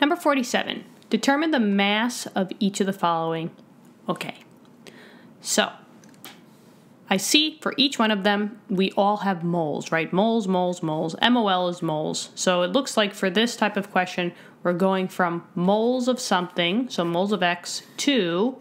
Number 47. Determine the mass of each of the following. Okay. So, I see for each one of them, we all have moles, right? Moles, moles, moles. MOL is moles. So it looks like for this type of question, we're going from moles of something, so moles of X, to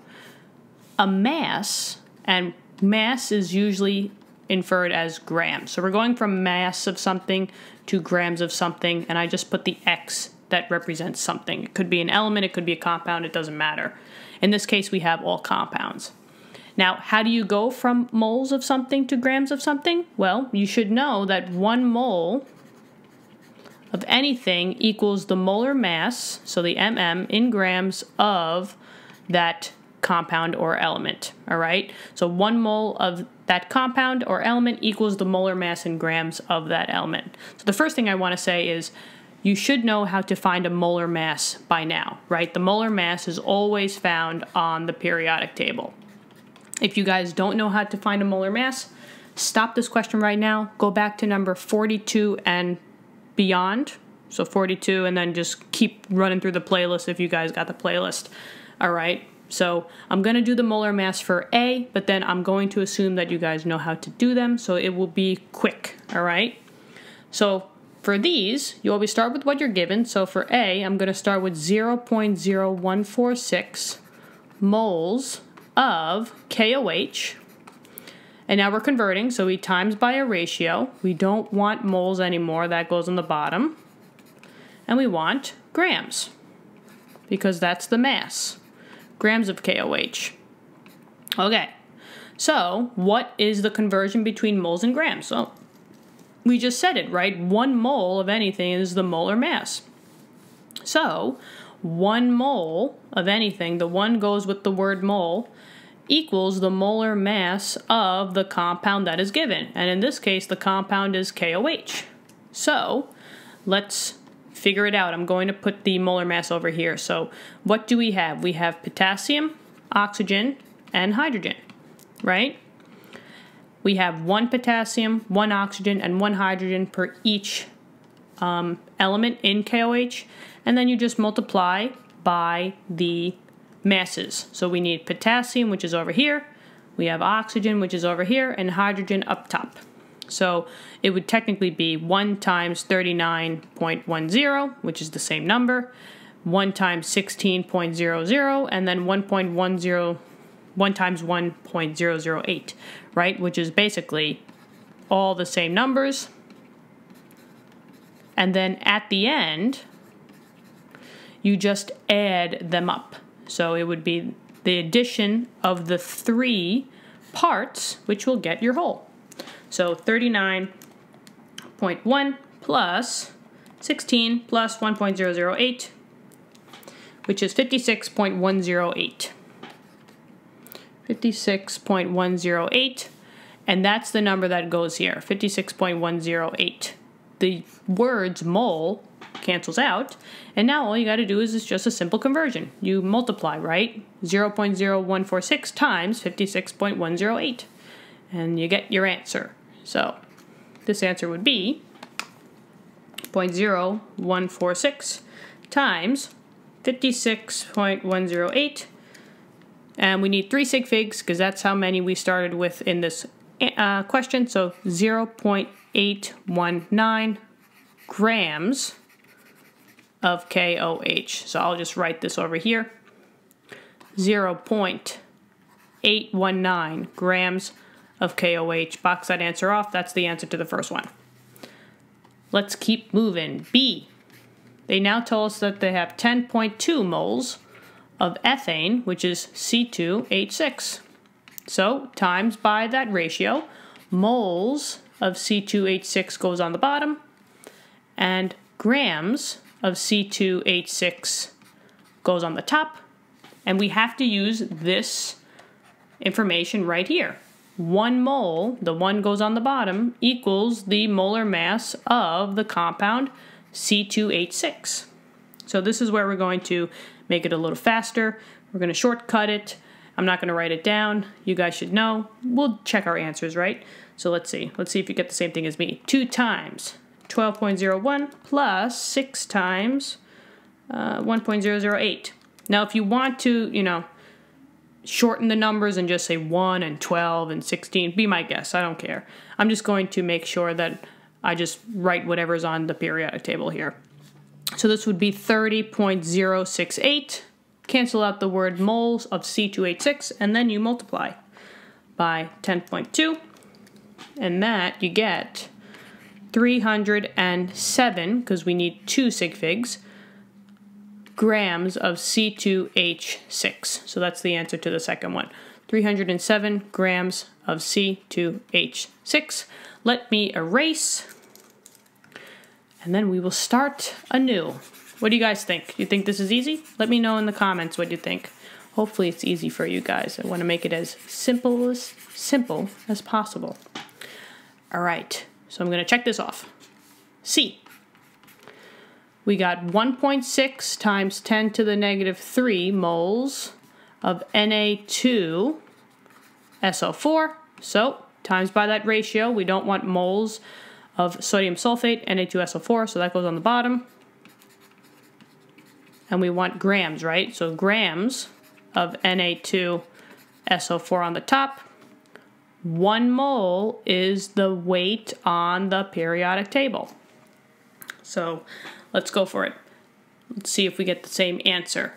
a mass, and mass is usually inferred as grams. So we're going from mass of something to grams of something, and I just put the X that represents something. It could be an element, it could be a compound, it doesn't matter. In this case, we have all compounds. Now, how do you go from moles of something to grams of something? Well, you should know that one mole of anything equals the molar mass, so the mm, in grams of that compound or element, all right? So one mole of that compound or element equals the molar mass in grams of that element. So the first thing I want to say is you should know how to find a molar mass by now, right? The molar mass is always found on the periodic table. If you guys don't know how to find a molar mass, stop this question right now, go back to number 42 and beyond. So 42 and then just keep running through the playlist if you guys got the playlist. All right. So I'm going to do the molar mass for A, but then I'm going to assume that you guys know how to do them, so it will be quick, all right? So for these, you always start with what you're given. So for A, I'm going to start with 0.0146 moles of KOH. And now we're converting, so we times by a ratio. We don't want moles anymore, that goes on the bottom. And we want grams, because that's the mass grams of KOH. Okay, so what is the conversion between moles and grams? So we just said it, right? One mole of anything is the molar mass. So one mole of anything, the one goes with the word mole, equals the molar mass of the compound that is given. And in this case, the compound is KOH. So let's figure it out. I'm going to put the molar mass over here. So what do we have? We have potassium, oxygen, and hydrogen, right? We have one potassium, one oxygen, and one hydrogen per each um, element in KOH. And then you just multiply by the masses. So we need potassium, which is over here. We have oxygen, which is over here, and hydrogen up top. So it would technically be 1 times 39.10, which is the same number, 1 times 16.00, and then 1.10, 1 times 1.008, right? Which is basically all the same numbers. And then at the end, you just add them up. So it would be the addition of the three parts, which will get your whole. So 39.1 plus 16 plus 1.008, which is 56.108. 56.108, and that's the number that goes here, 56.108. The words mole cancels out, and now all you got to do is just a simple conversion. You multiply, right? 0.0146 times 56.108, and you get your answer. So this answer would be 0.0146 times 56.108 and we need three sig figs because that's how many we started with in this uh, question. So 0.819 grams of KOH. So I'll just write this over here. 0.819 grams of KOH. Box that answer off. That's the answer to the first one. Let's keep moving. B. They now tell us that they have 10.2 moles of ethane, which is C2H6. So, times by that ratio, moles of C2H6 goes on the bottom, and grams of C2H6 goes on the top, and we have to use this information right here one mole, the one goes on the bottom, equals the molar mass of the compound C2H6. So this is where we're going to make it a little faster. We're going to shortcut it. I'm not going to write it down. You guys should know. We'll check our answers, right? So let's see. Let's see if you get the same thing as me. 2 times 12.01 plus 6 times uh, 1.008. Now, if you want to, you know, shorten the numbers and just say 1 and 12 and 16, be my guest. I don't care. I'm just going to make sure that I just write whatever's on the periodic table here. So this would be 30.068. Cancel out the word moles of C2H6, and then you multiply by 10.2. And that you get 307, because we need two sig figs, grams of C2H6. So that's the answer to the second one. 307 grams of C2H6. Let me erase, and then we will start anew. What do you guys think? You think this is easy? Let me know in the comments what you think. Hopefully it's easy for you guys. I want to make it as simple as simple as possible. All right, so I'm going to check this off. C. We got 1.6 times 10 to the negative 3 moles of Na2 SO4. So times by that ratio, we don't want moles of sodium sulfate, Na2SO4, so that goes on the bottom. And we want grams, right? So grams of Na2SO4 on the top. One mole is the weight on the periodic table. So let's go for it. Let's see if we get the same answer.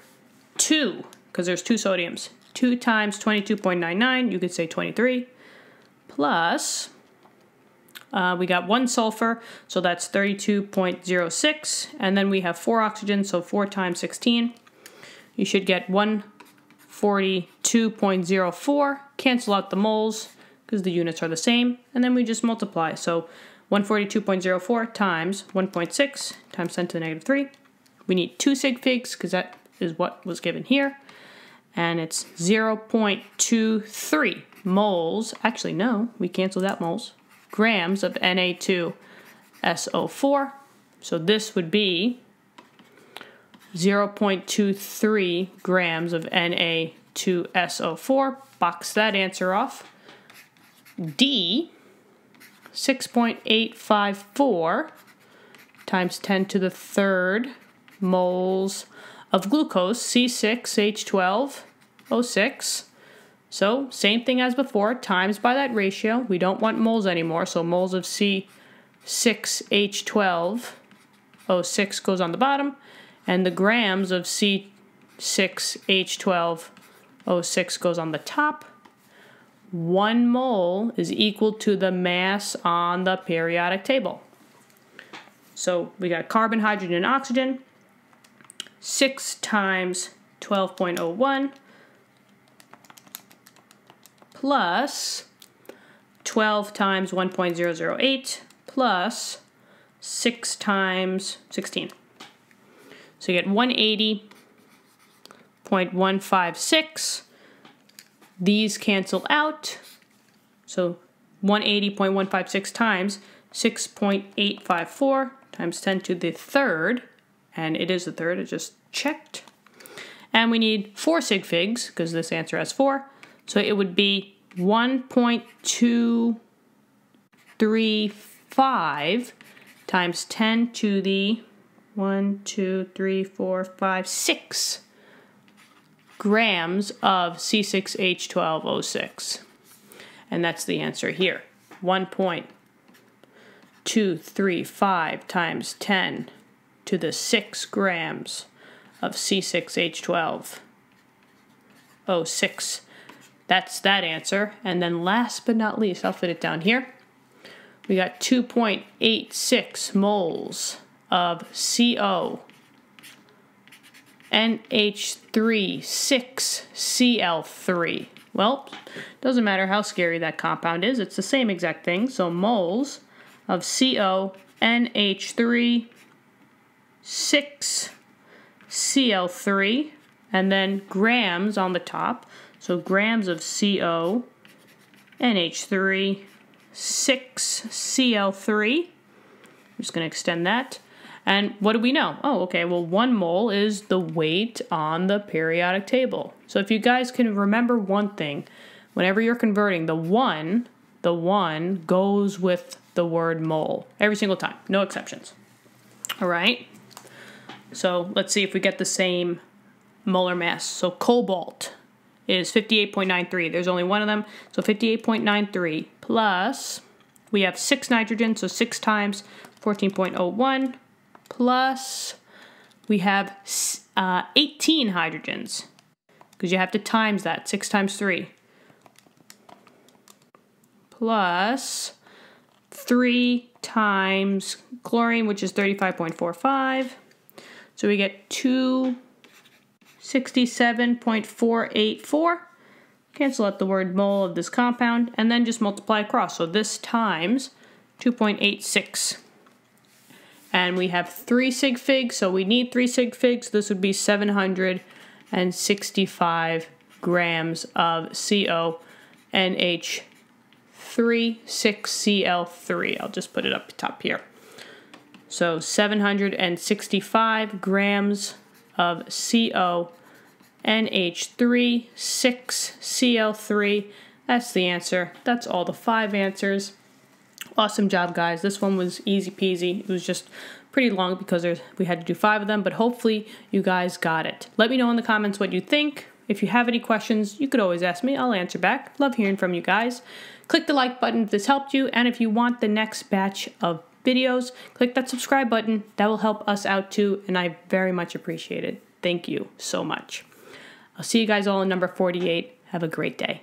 2, because there's two sodiums. 2 times 22.99, you could say 23, plus, uh, we got 1 sulfur, so that's 32.06, and then we have 4 oxygen, so 4 times 16. You should get 142.04, cancel out the moles, because the units are the same, and then we just multiply. So 142.04 times 1.6 times 10 to the negative 3. We need two sig figs because that is what was given here. And it's 0.23 moles. Actually, no, we canceled that moles. Grams of Na2SO4. So this would be 0.23 grams of Na2SO4. Box that answer off. D 6.854 times 10 to the third moles of glucose, C6H12O6. So, same thing as before, times by that ratio. We don't want moles anymore, so moles of C6H12O6 goes on the bottom, and the grams of C6H12O6 goes on the top one mole is equal to the mass on the periodic table. So we got carbon, hydrogen, and oxygen. 6 times 12.01 plus 12 times 1.008 plus 6 times 16. So you get 180.156 these cancel out. So 180.156 times 6.854 times 10 to the third, and it is the third, it just checked. And we need four sig figs, because this answer has four. So it would be 1.235 times 10 to the 1, 2, 3, 4, 5, 6 grams of C6H12O6. And that's the answer here. 1.235 times 10 to the 6 grams of C6H12O6. That's that answer. And then last but not least, I'll fit it down here. We got 2.86 moles of CO NH3 6Cl3. Well, doesn't matter how scary that compound is, it's the same exact thing. So moles of CO NH3 6Cl3 and then grams on the top. So grams of CO NH3 6Cl3. I'm just going to extend that. And what do we know? Oh, okay, well, one mole is the weight on the periodic table. So if you guys can remember one thing, whenever you're converting, the one, the one goes with the word mole every single time, no exceptions. All right, So let's see if we get the same molar mass. So cobalt is 58.93. There's only one of them. So 58.93 plus, we have 6 nitrogen, so 6 times 14.01 plus, we have uh, 18 hydrogens because you have to times that, 6 times 3 plus 3 times chlorine, which is 35.45. So we get 267.484. Cancel out the word mole of this compound, and then just multiply across. So this times 2.86. And we have 3 sig figs, so we need 3 sig figs. This would be 765 grams of CONH 36CL3. I'll just put it up top here. So 765 grams of CO NH3 6CL3. That's the answer. That's all the five answers. Awesome job, guys. This one was easy peasy. It was just pretty long because we had to do five of them, but hopefully you guys got it. Let me know in the comments what you think. If you have any questions, you could always ask me. I'll answer back. Love hearing from you guys. Click the like button if this helped you, and if you want the next batch of videos, click that subscribe button. That will help us out too, and I very much appreciate it. Thank you so much. I'll see you guys all in number 48. Have a great day.